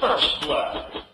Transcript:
First Blood.